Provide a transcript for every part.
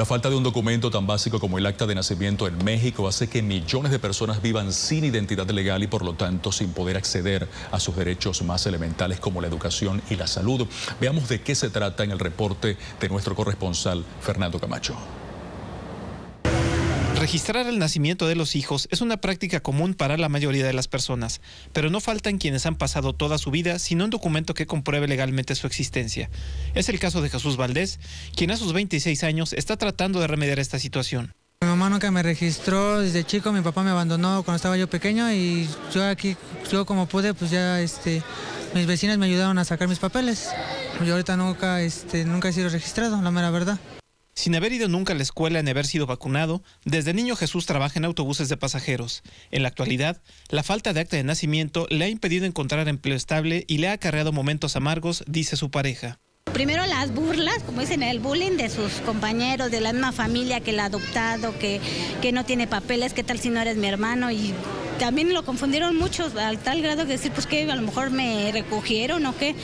La falta de un documento tan básico como el acta de nacimiento en México hace que millones de personas vivan sin identidad legal y por lo tanto sin poder acceder a sus derechos más elementales como la educación y la salud. Veamos de qué se trata en el reporte de nuestro corresponsal Fernando Camacho. Registrar el nacimiento de los hijos es una práctica común para la mayoría de las personas, pero no faltan quienes han pasado toda su vida sin un documento que compruebe legalmente su existencia. Es el caso de Jesús Valdés, quien a sus 26 años está tratando de remediar esta situación. Mi mamá nunca me registró desde chico, mi papá me abandonó cuando estaba yo pequeño y yo aquí, yo como pude, pues ya este, mis vecinas me ayudaron a sacar mis papeles. Yo ahorita nunca, este, nunca he sido registrado, la mera verdad. Sin haber ido nunca a la escuela ni haber sido vacunado, desde niño Jesús trabaja en autobuses de pasajeros. En la actualidad, la falta de acta de nacimiento le ha impedido encontrar empleo estable y le ha acarreado momentos amargos, dice su pareja. Primero las burlas, como dicen, el bullying de sus compañeros, de la misma familia que la ha adoptado, que, que no tiene papeles, qué tal si no eres mi hermano y también lo confundieron muchos al tal grado que decir, pues que a lo mejor me recogieron o qué.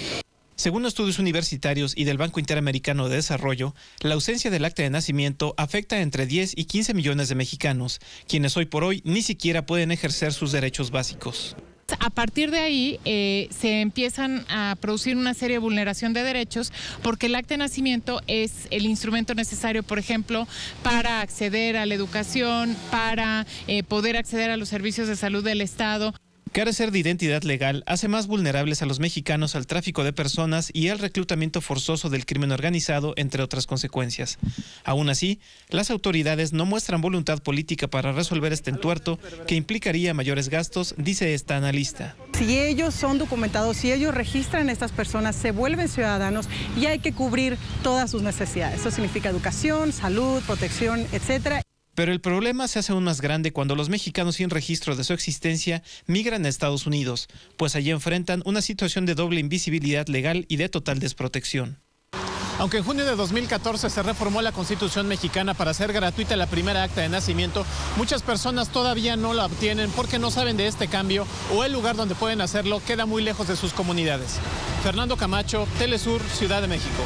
Según estudios universitarios y del Banco Interamericano de Desarrollo, la ausencia del acta de nacimiento afecta a entre 10 y 15 millones de mexicanos, quienes hoy por hoy ni siquiera pueden ejercer sus derechos básicos. A partir de ahí eh, se empiezan a producir una serie de vulneración de derechos porque el acta de nacimiento es el instrumento necesario, por ejemplo, para acceder a la educación, para eh, poder acceder a los servicios de salud del Estado. Carecer de identidad legal hace más vulnerables a los mexicanos al tráfico de personas y al reclutamiento forzoso del crimen organizado, entre otras consecuencias. Aún así, las autoridades no muestran voluntad política para resolver este entuerto que implicaría mayores gastos, dice esta analista. Si ellos son documentados, si ellos registran a estas personas, se vuelven ciudadanos y hay que cubrir todas sus necesidades. Eso significa educación, salud, protección, etcétera. Pero el problema se hace aún más grande cuando los mexicanos sin registro de su existencia migran a Estados Unidos, pues allí enfrentan una situación de doble invisibilidad legal y de total desprotección. Aunque en junio de 2014 se reformó la Constitución mexicana para hacer gratuita la primera acta de nacimiento, muchas personas todavía no la obtienen porque no saben de este cambio o el lugar donde pueden hacerlo queda muy lejos de sus comunidades. Fernando Camacho, Telesur, Ciudad de México.